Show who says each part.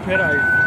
Speaker 1: फेरा फिर आई